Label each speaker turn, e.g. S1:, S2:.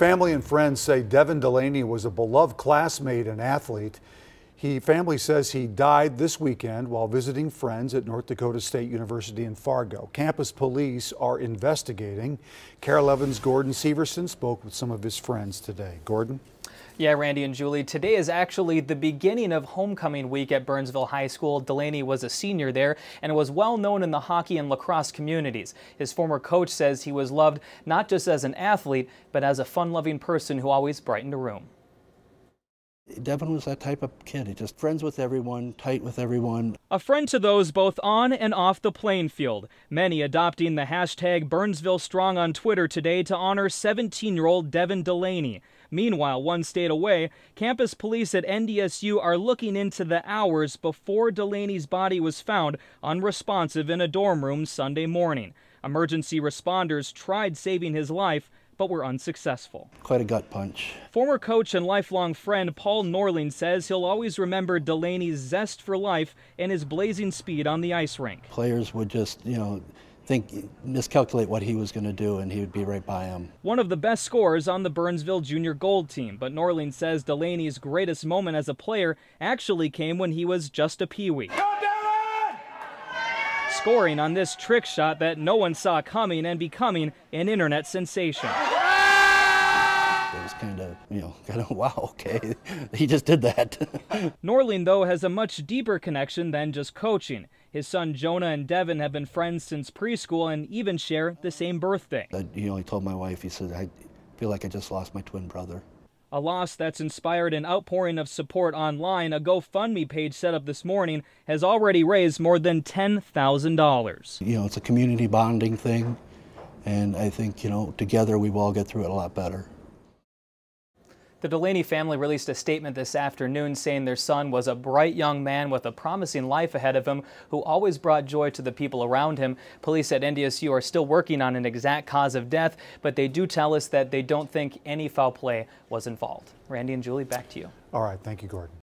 S1: Family and friends say Devin Delaney was a beloved classmate and athlete. He family says he died this weekend while visiting friends at North Dakota State University in Fargo. Campus police are investigating. KARE 11's Gordon Severson spoke with some of his friends today. Gordon?
S2: Yeah, Randy and Julie, today is actually the beginning of homecoming week at Burnsville High School. Delaney was a senior there and was well known in the hockey and lacrosse communities. His former coach says he was loved not just as an athlete, but as a fun-loving person who always brightened a room.
S3: Devin was that type of kid. He just friends with everyone, tight with everyone.
S2: A friend to those both on and off the playing field. Many adopting the hashtag Burnsville Strong on Twitter today to honor 17-year-old Devin Delaney. Meanwhile, one state away, campus police at NDSU are looking into the hours before Delaney's body was found unresponsive in a dorm room Sunday morning. Emergency responders tried saving his life, but were unsuccessful.
S3: Quite a gut punch.
S2: Former coach and lifelong friend Paul Norling says he'll always remember Delaney's zest for life and his blazing speed on the ice rink.
S3: Players would just, you know, think miscalculate what he was going to do and he would be right by him.
S2: One of the best scorers on the Burnsville Junior Gold team, but Norling says Delaney's greatest moment as a player actually came when he was just a peewee. Scoring on this trick shot that no one saw coming and becoming an internet sensation It was
S3: kind of, you know, kind of, wow, okay, he just did that.
S2: Norling, though, has a much deeper connection than just coaching. His son Jonah and Devin have been friends since preschool and even share the same birthday.
S3: you know He told my wife, he said, I feel like I just lost my twin brother.
S2: A loss that's inspired an outpouring of support online. A GoFundMe page set up this morning has already raised more than $10,000.
S3: You know, it's a community bonding thing, and I think, you know, together we will all get through it a lot better.
S2: The Delaney family released a statement this afternoon saying their son was a bright young man with a promising life ahead of him who always brought joy to the people around him. Police at NDSU are still working on an exact cause of death, but they do tell us that they don't think any foul play was involved. Randy and Julie, back to you.
S1: All right. Thank you, Gordon.